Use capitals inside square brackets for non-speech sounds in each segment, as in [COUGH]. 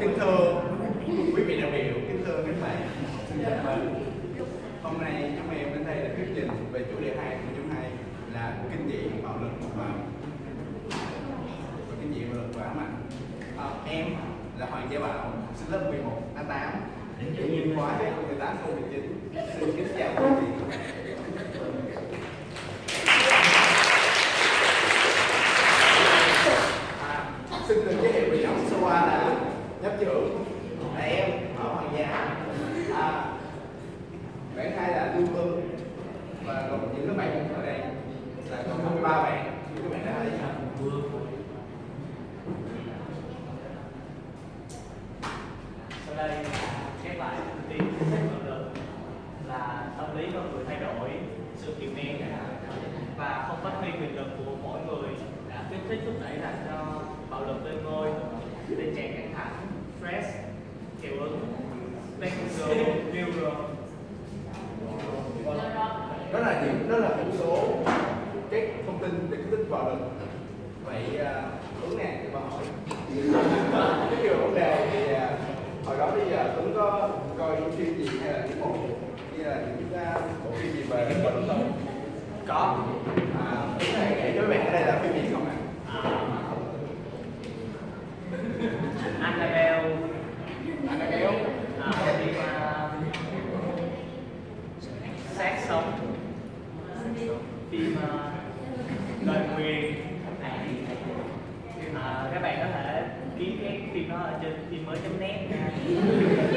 kính thưa quý vị đại biểu kính thưa các bạn. Xin chào mừng hôm nay chúng em đến đây là thuyết trình về chủ đề hai của chúng hai là kinh dị bạo lực và và kinh dị bạo lực và mạnh à, em là hoàng gia bảo sinh lớp 11 a 8 chủ nhiệm khóa 2018 2019 xin kính chào quý vị À, xin được giới thiệu về nhóm sơ qua là nhóm trưởng là em ở hoàng gia à, bạn hai là lưu hương và còn những các bạn ở đây là còn ba bạn như các bạn đã thấy sau đây là khép lại thông tin sách vở lực là tâm lý con người thay đổi sự kiềm nén và không phát huy quyền lực của mỗi người đã kích thích thúc đẩy làm cho bạo lực lên ngôi. Tình trạng căng thẳng stress hiệu ứng spectral neural đó là những đó là một số các thông tin để kích thích bạo lực. Vậy à, uh, hướng nè thì bà hỏi cái điều vấn đề thì à, hồi đó bây giờ Tuấn có coi những phim gì hay là những bộ như là những bộ phim gì về lực không có? À, Tuấn này kể cho bạn ở đây là phim gì không ạ? Annabelle [LAUGHS] anh đã kéo à, phim à, xác sống phim à, lời nguyền à, các bạn có thể kiếm cái phim đó ở trên phim mới net nha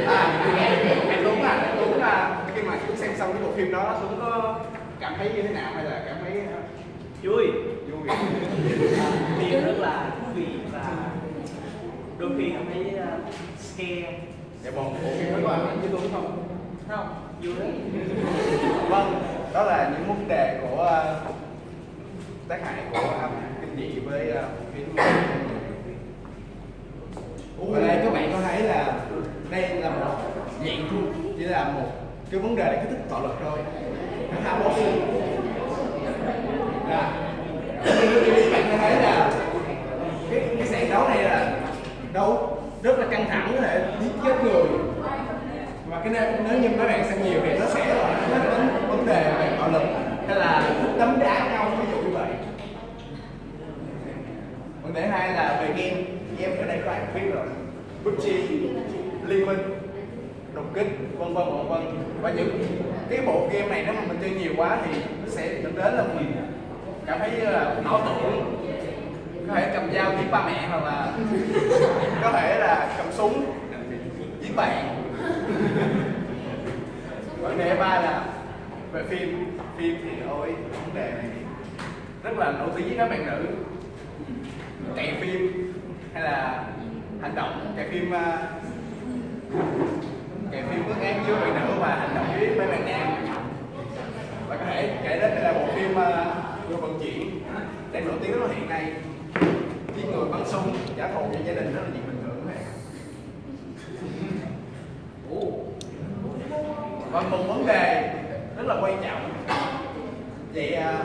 à em em Tuấn à em Tuấn à khi mà Tuấn xem xong cái bộ phim đó Tuấn có cảm thấy như thế nào hay là cảm thấy à, vui vui à, phim rất là thú vị và đôi khi cảm thấy uh, scare dạ một bộ phim đó có ảnh với không không vui đấy. vâng đó là những vấn đề của uh, tác hại của âm kinh dị với uh, ở đây các bạn có thấy là đây là một dạng thuốc chỉ là một cái vấn đề để kích thích bạo lực thôi. Nó ham là dạ. các bạn có thấy là cái cái sàn đấu này là đấu căng thẳng có thể giết chết người. Và cái nếu, nếu như mấy bạn xem nhiều thì nó sẽ nói đến vấn đề về bạo lực. Hay là đấm đá nhau ví dụ như vậy. Vấn đề hai là về game. Game ở đây các bạn biết rồi. PUBG Liên Minh đột kích vân vân vân vân. Và những cái bộ game này nếu mà mình chơi nhiều quá thì nó sẽ dẫn đến là mình cảm thấy như là não tưởng có thể cầm dao giết ba mẹ hoặc là [LAUGHS] có thể là súng. Giết bạn vấn đề ba là về phim phim thì ôi vấn đề này rất là nổi tiếng với các bạn nữ. Chạy phim hay là hành động, chạy phim ờ, chạy phim bước án với bạn nữ và hành động với mấy bạn nam. Và có thể kể đến đây là bộ phim vừa người vận chuyển đang nổi tiếng rất là hiện nay. Giết người bắn súng, trả thù cho gia đình rất là nhiều bình thường này và một vấn đề rất là quan trọng. Vậy à,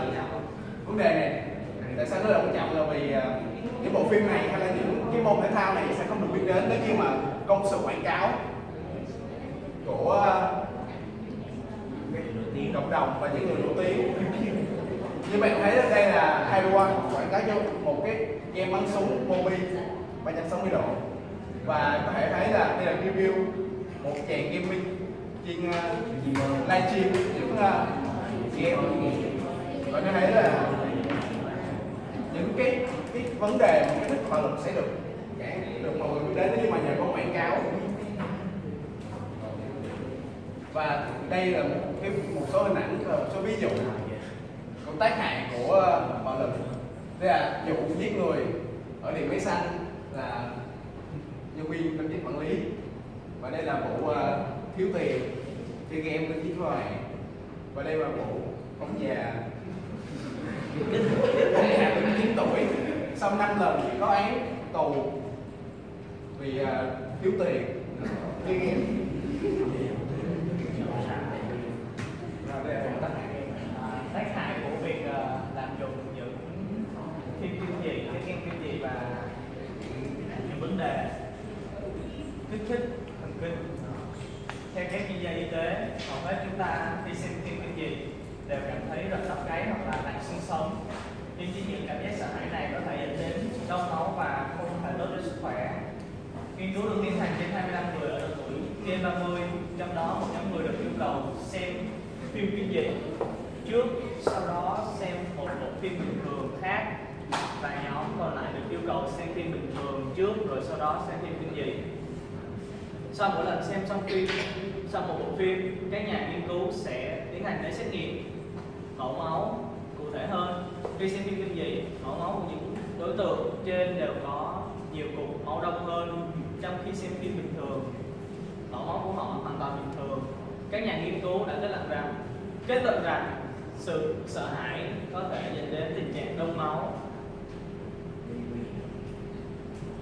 vấn đề này tại sao nó là quan trọng là vì à, những bộ phim này hay là những cái môn thể thao này sẽ không được biết đến nếu như mà công sự quảng cáo của à, cộng đồng và những người nổi tiếng. Như bạn thấy đây là Taiwan quảng cáo cho một cái game bắn súng Mobi 360 độ. Và có thể thấy là đây là review một chàng gaming trên ờ, uh, livestream những uh, game và có thấy là những cái cái vấn đề mà cái thích bạo lực sẽ được được mọi người biết đến nhưng mà nhờ có quảng cáo và đây là một cái một số hình ảnh một số ví dụ công tác hại của ờ, bạo lực. Đây là vụ giết người ở điện máy xanh là nhân viên công chức quản lý. Và đây là vụ uh, thiếu tiền thì game có chiếc loài và đây là bộ ông già ông già 49 tuổi. Sau năm lần có án tù vì uh, thiếu tiền. Chơi game Rồi, đây là phần tác hại À, tác hại của việc ờ, lạm dụng những phim kinh dị, cái game kinh dị và những vấn đề kích thích thần kinh theo các chuyên gia y tế hầu hết chúng ta khi xem phim cái gì đều cảm thấy rất tóc gáy hoặc là lạnh xương sống nhưng chính những cảm giác sợ hãi này có thể dẫn đến đau máu và không thể tốt cho sức khỏe nghiên cứu được tiến hành trên 25 người ở độ tuổi trên 30 trong đó một nhóm người được yêu cầu xem phim kinh dị trước, sau đó xem một bộ phim bình thường khác. Và nhóm còn lại được yêu cầu xem phim bình thường trước, rồi sau đó xem phim kinh dị. Sau mỗi lần xem xong phim, sau một bộ phim, các nhà nghiên cứu sẽ tiến hành lấy xét nghiệm. Mẫu máu cụ thể hơn. Khi xem phim kinh dị, mẫu máu của những đối tượng trên đều có nhiều cục máu đông hơn trong khi xem phim bình thường. Mẫu máu của họ hoàn toàn bình thường. Các nhà nghiên cứu đã kết luận rằng, kết luận rằng sự sợ hãi có thể dẫn đến tình trạng đông máu.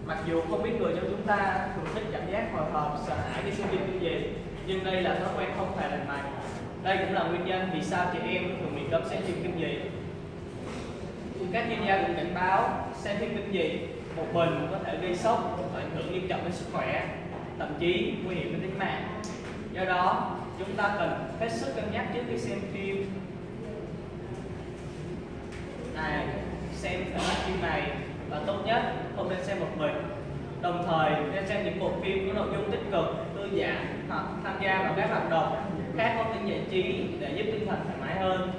Mặc dù không biết người trong chúng ta thường thích cảm giác hồi hộp, sợ hãi khi xem phim kinh dị nhưng đây là thói quen không thể lành mạnh. Đây cũng là nguyên nhân vì sao chị em thường bị cấm xem phim kinh dị. Các chuyên gia cũng cảnh báo, xem phim kinh dị một mình có thể gây sốc ảnh hưởng nghiêm trọng đến sức khỏe, thậm chí nguy hiểm đến tính mạng. Do đó, chúng ta cần hết sức cân nhắc trước khi xem phim. Này, xem thể loại phim này và tốt nhất, không nên xem một mình. Đồng thời, nên xem những bộ phim có nội dung tích cực, thư giãn hoặc tham gia vào các hoạt động khác có tính giải trí để giúp tinh thần thoải mái hơn.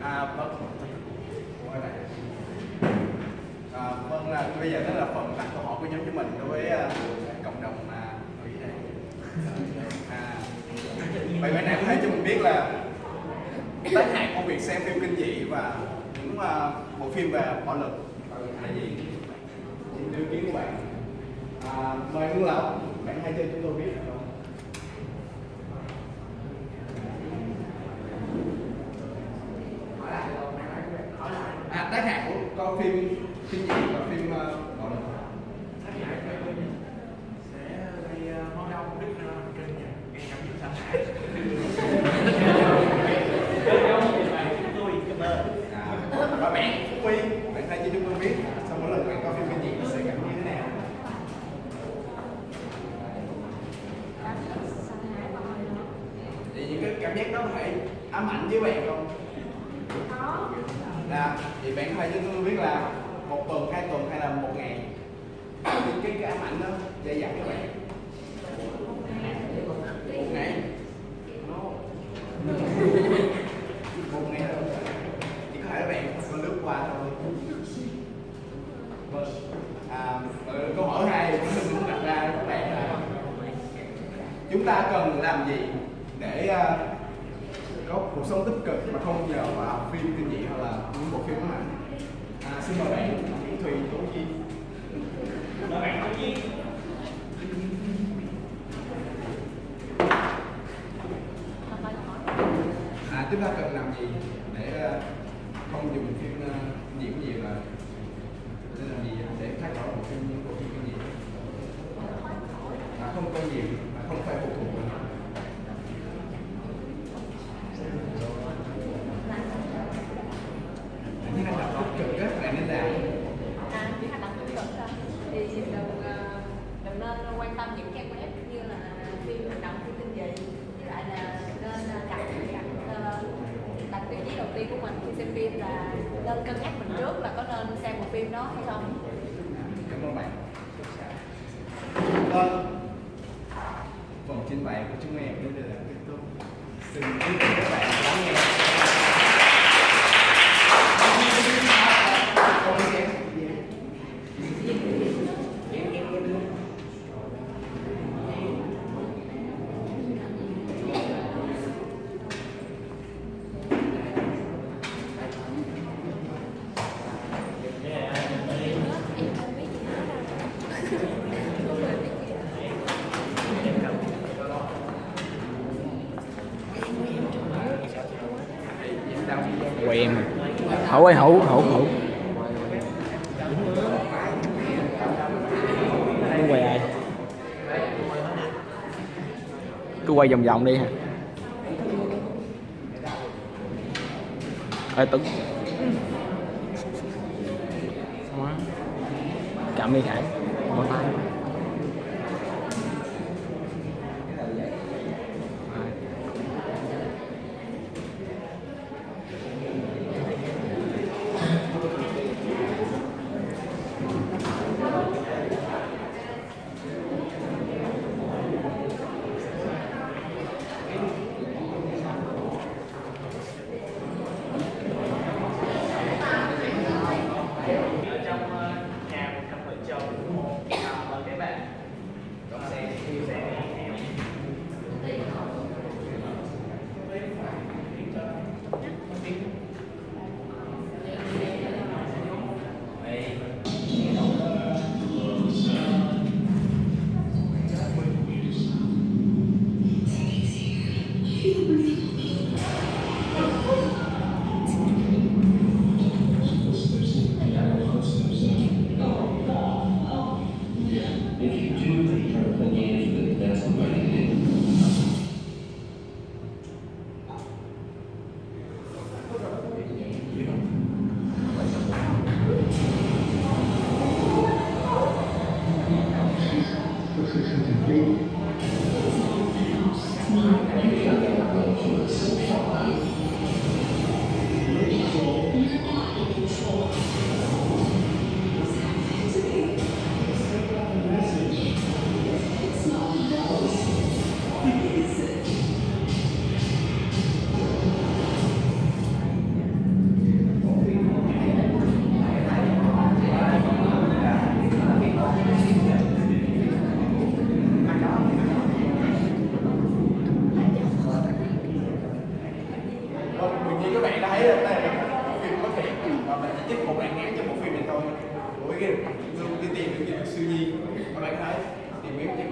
À vâng quay lại à, vâng là bây giờ đó là phần đặt câu hỏi của nhóm của mình đối với uh, cộng đồng mà uh, này à, vậy bạn nào có thể cho mình biết là tác hại của việc xem phim kinh dị và những uh, bộ phim về bạo lực? Là gì? Thì đưa kiến của bạn. À, mời Hương lão bạn hãy cho chúng tôi biết được không à, tác hại của coi phim kinh dị và phim uh, bạo lực sẽ gây máu đông đứt kinh gây cảm giác sợ hãi tôi cảm ơn à, và bạn Phúc Huy bạn hãy cho chúng tôi biết sau mỗi lần bạn coi phim kinh dị nó sẽ cảm như thế nào thì những cái cảm giác đó có thể ám ảnh với bạn không? Là thì bạn có thể cho tôi biết là một tuần hai tuần hay là một ngày? Cái cái ám ảnh đó dày dặt cho bạn. Một ngày. Một ngày. Thôi chỉ có thể bạn có lướt qua thôi. Vâng. À, rồi câu hỏi hai mình muốn đặt ra với các bạn là chúng ta cần làm gì để uh, có cuộc sống tích cực mà không nhờ vào phim kinh dị hoặc là những bộ phim ám ảnh à, xin mời bạn Nguyễn Thùy Tố Chi mời bạn nói chi à chúng ta cần làm gì để ờ, không dùng phim ờ, nhiễm gì mà là nên làm gì để thoát khỏi bộ phim những bộ phim kinh dị à, không coi nhiều à, không phải phụ thuộc vào nó những hành động tích cực rất là nên làm À, những hành động tích cực thôi. thì đừng ờ, đừng nên quan tâm những trang web như là phim hành động phim kinh dị với lại là nên ờ, đặt đặt ờ, đặt tiêu chí đầu tiên của mình khi xem phim là nên cân nhắc mình trước là có nên xem một phim đó hay không cảm ơn bạn Vâng. vòng trên trình của chúng em đến đây là kết thúc. Xin kính mời các bạn lắng nghe quay em hậu hậu hậu hậu. Cứ quay ai? Cứ quay vòng vòng đi ha ơi tuấn. Cảm ơn khải.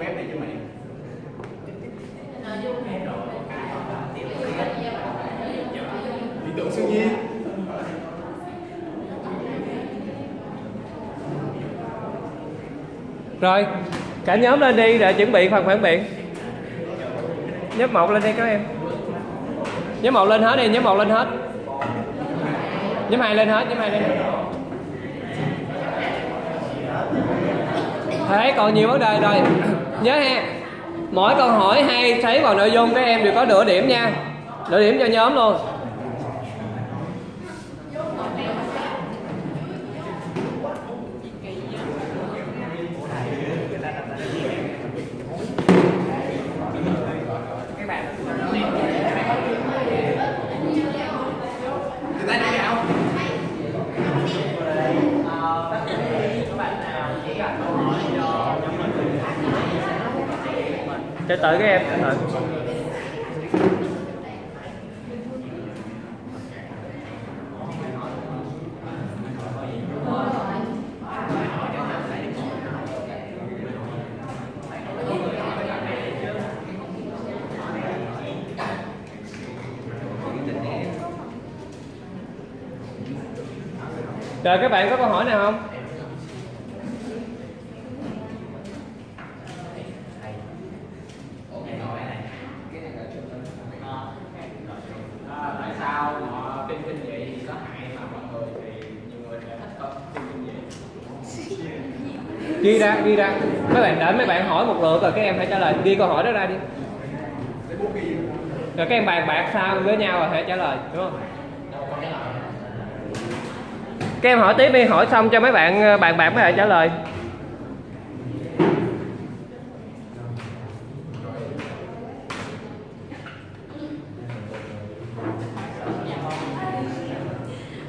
Tìm kiếm trên web này cho mày siêu nhiên Rồi, cả nhóm lên đi để chuẩn bị phần phản biện. Nhóm một lên đi các em. Nhóm một lên hết đi, nhóm một lên hết. Nhóm hai lên hết, nhóm hai lên hết. Thế còn nhiều vấn đề rồi. Nhớ ha. Mỗi câu hỏi hay thấy vào nội dung các em đều có nửa điểm nha. Nửa điểm cho nhóm luôn. người ta đi nào các bạn nào chỉ cần câu hỏi cho nhóm mình tới cái các em. Từ. Rồi các bạn có câu hỏi nào không? À, tại sao họ phim kinh dị thì có hại mà mọi người thì nhiều người lại thích coi phim kinh dị Ghi ra, ghi ra. Mấy bạn đợi mấy bạn hỏi một lượt rồi các em phải trả lời. Ghi câu hỏi đó ra đi. Rồi các em bàn bạc sao với nhau rồi phải trả lời, đúng không? Các em hỏi tiếp đi, hỏi xong cho mấy bạn ờ, bàn bạc mấy bạn trả lời.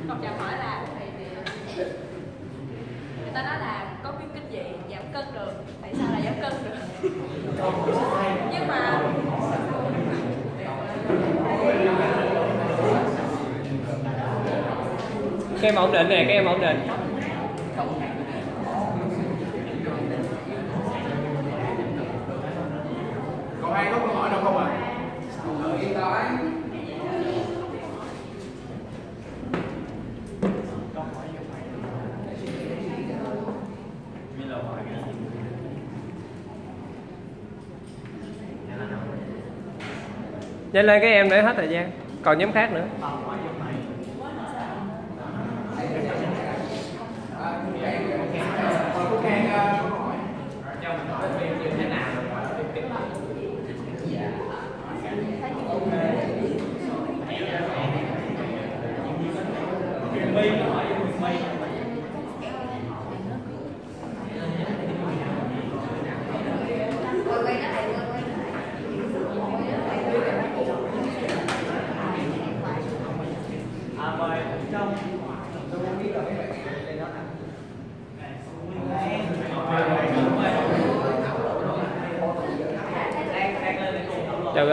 Ngọc Trà hỏi là thì thì người ta nói là có phim kinh dị giảm cân được tại sao lại giảm cân được nhưng mà Các em ổn định nè, các em ổn định. còn ai có câu hỏi nào không ạ Nhanh lên cái em để hết thời gian. Còn nhóm khác nữa. Ờ, Mời cô Khang ờ, câu hỏi cho mình hỏi phim như thế nào rồi gọi là phim kinh dị Huyền My nó hỏi Huyền My à, mời trong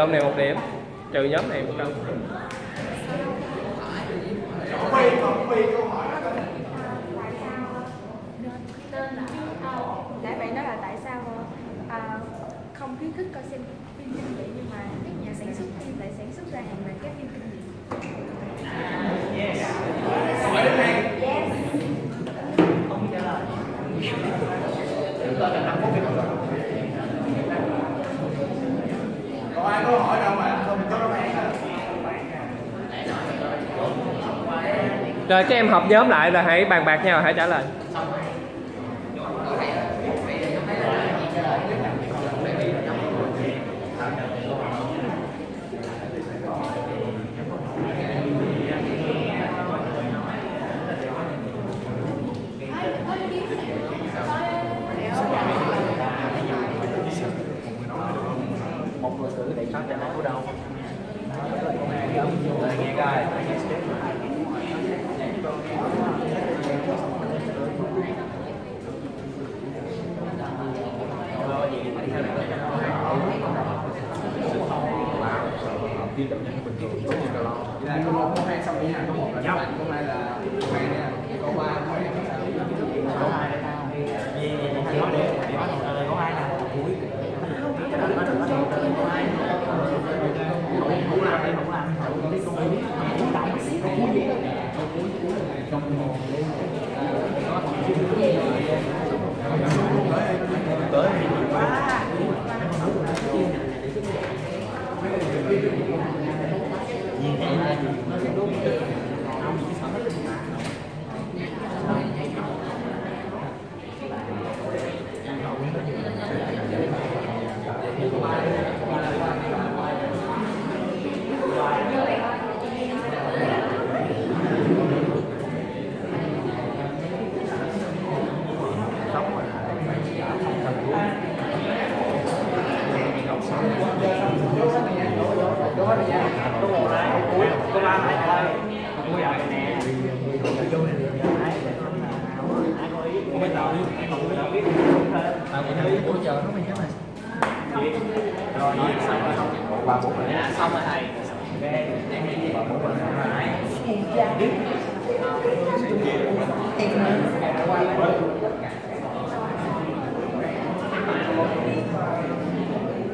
Ông này một điểm. Trừ nhóm này một câu. Đại vậy đó là tại sao à, không khuyến khích coi xem phim kinh dị nhưng mà các nhà sản xuất phim lại sản xuất ra hàng loạt các phim kinh dị hỏi đến đây không trả lời tôi là 5 phút thì còn ai có hỏi đâu mà không có đáp án hả rồi các em họp nhóm lại là hãy bàn bạc nhau, hãy trả lời. Một người để cho nó nghe coi. Vậy là câu một câu hai xong đi ha. Câu một là đáp án câu hai là câu hai nha câu ba câu hai xong rồi thầy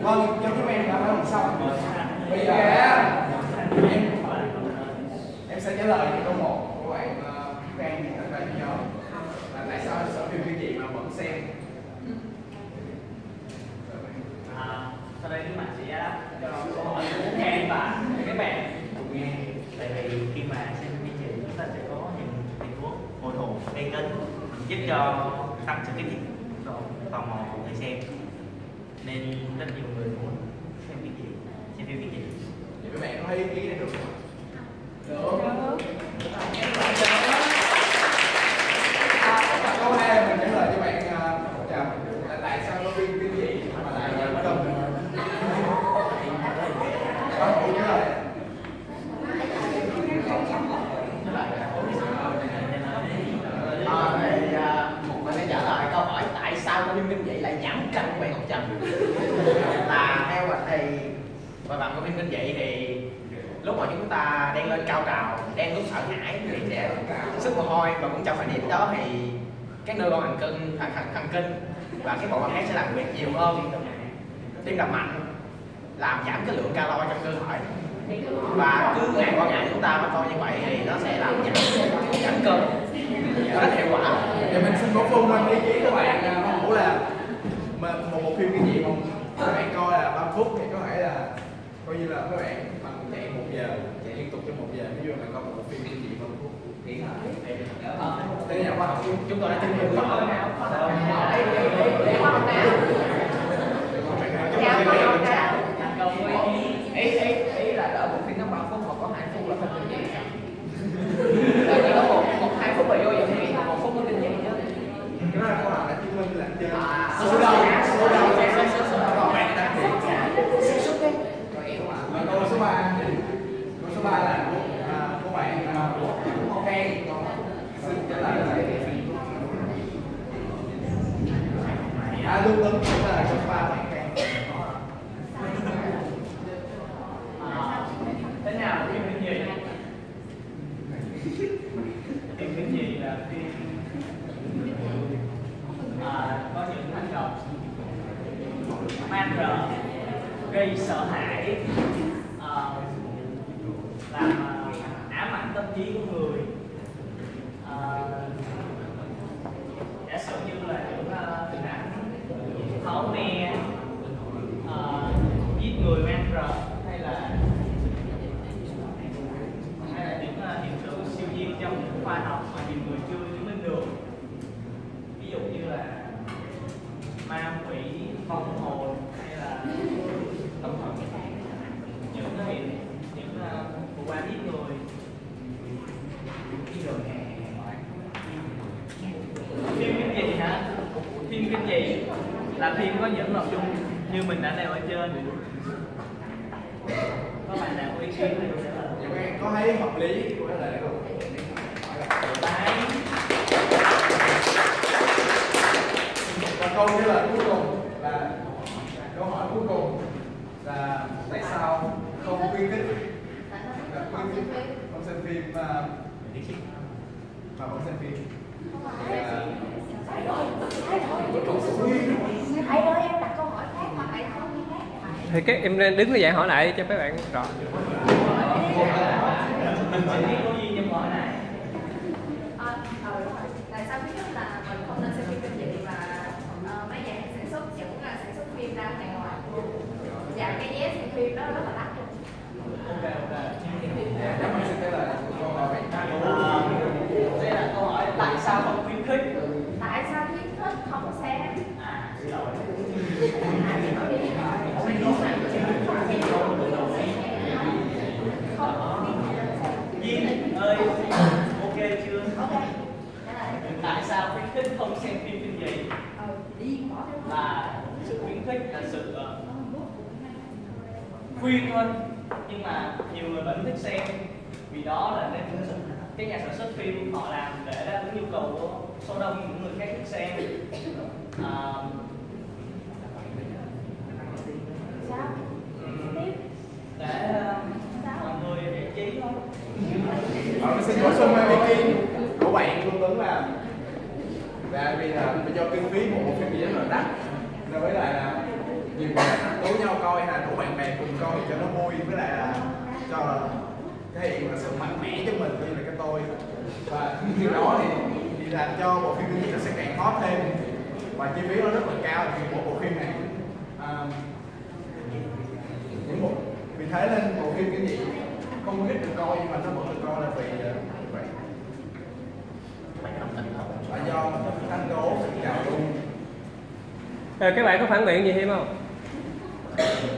vâng cho chúng em đã nói xong bây giờ em em sẽ trả lời câu một của bạn ờ, Phan đặt ra cho nhóm là tại sao sở phim kinh dị mà vẫn xem À, sau đây các bạn sẽ giải đáp cho câu hỏi của Ken và các bạn cùng nghe. Tại vì khi mà xem phim chương trình chúng ta sẽ có những tình huống hồi hộp gây cấn giúp cho tăng sự kích thích độ tò mò của người xem nên rất nhiều người muốn xem phim gì xem phim gì thì các bạn có thấy ý kiến này được không? Được. À, câu hai mình trả lời cho bạn à, Trầm là tại sao có phim kinh dị mà lại là không? Có câu trả lời. Ờ, thì, à, một mình sẽ trả lời câu hỏi tại sao có phim kinh dị lại giảm cân của bạn Ngọc Trâm là theo mình thì và bạn có phim kinh dị thì lúc mà chúng ta đang lên cao trào đang lúc sợ hãi thì sẽ sức mồ hôi và cũng trong thời điểm đó thì các nơi thần kinh thần, thần, thần kinh và cái bộ phận khác sẽ làm việc nhiều hơn. Tim đập mạnh làm giảm cái lượng calo trong cơ thể. Và cứ ngày qua ngày chúng ta mà coi như vậy thì nó sẽ làm giảm giảm cân rất hiệu quả. Thì mình xin bổ sung thêm ý kiến các bạn. À, Mong muốn là mà một bộ phim cái gì mà các bạn coi là 3 phút thì có thể là coi như là các bạn bằng chạy một giờ chạy liên tục trong một giờ ví dụ là coi một phim kinh dị 3 phút thế nhà khoa học chúng tôi đã chứng minh rõ là có là có là thì chứ. Cái đó là khoa học đã chứng minh là chơi À, số đầu số đầu số- số- số đầu. bạn đã và câu số 3 câu số 3 là của, à, của bạn à, của Phan xin trả lời là à đúng đúng trả lời câu số 3 bạn Phan À, thế nào là phim kinh dị phim kinh dị là phim à, có những hành động man rợ gây sợ hãi à, làm à, ám ảnh tâm trí của người à, giả sử như là những à, hình ảnh máu me ờ, giết người man rợ hay là hay là những ờ, hiện tượng siêu nhiên trong khoa học mà nhiều người chưa chứng minh được ví dụ như là ma quỷ vong hồn hay là tâm thần những cái hiện những ờ, vụ án giết người phim kinh dị hả phim kinh dị là phim có những nội dung như mình đã nêu ở trên. Có bạn nào có ý kiến thì sẽ là có thấy hợp lý của này không? đấy Và câu trả lời cuối cùng là câu hỏi cuối cùng là tại sao không khuyến khích? Là khuyến khích không xem phim mà mà vẫn xem phim? Thì, à, Thầy ơi em đặt câu hỏi khác mà thầy không nghe khác thầy thì các em nên đứng dậy hỏi lại cho các bạn. Rõ mình chỉ biết có duyên trong hỏi này Ờ, ờ, đúng rồi. Tại sao thứ nhất là mình không nên xem phim kinh dị và ờ, mấy nhà sản xuất vẫn là sản xuất phim ra hàng ngoài và cái vé xem phim đó rất là đắt luôn ok ok Cảm ơn sự trả lời của câu hỏi Ờ, đây là câu hỏi tại sao không khuyến khích tại sao khuyến khích không xem à xin lỗi Duyên ơi ok chưa ok Trả lời. tại sao khuyến khích không xem phim kinh dị Ờ, đi bỏ theo là sự khuyến khích là sự ờ, khuyên thôi nhưng mà thích xem. Vì đó là nên cái nhà sản xuất phim họ làm để đáp ứng nhu cầu của số đông những người khác thích xem. À, để ờ, mọi người giải trí thôi. Ờ, xin bổ sung ý kiến của bạn Phương Tuấn là là vì là do kinh phí của một phim gì rất là đắt. Nên với lại là nhiều người rủ nhau coi hay là rủ bạn bè cùng coi cho nó vui. Với lại là cho thể hiện là sự mạnh mẽ cho mình như là cái tôi. Và điều đó thì thì làm cho bộ phim kinh nó sẽ càng hot thêm. Và chi phí nó rất là cao vì một bộ phim này. À, những bộ vì thế nên bộ phim kinh dị không ít được coi nhưng mà nó vẫn được coi là vì ờ, vậy. Là do thanh tố chào luôn. Ờ, các bạn có phản biện gì thêm không [LAUGHS]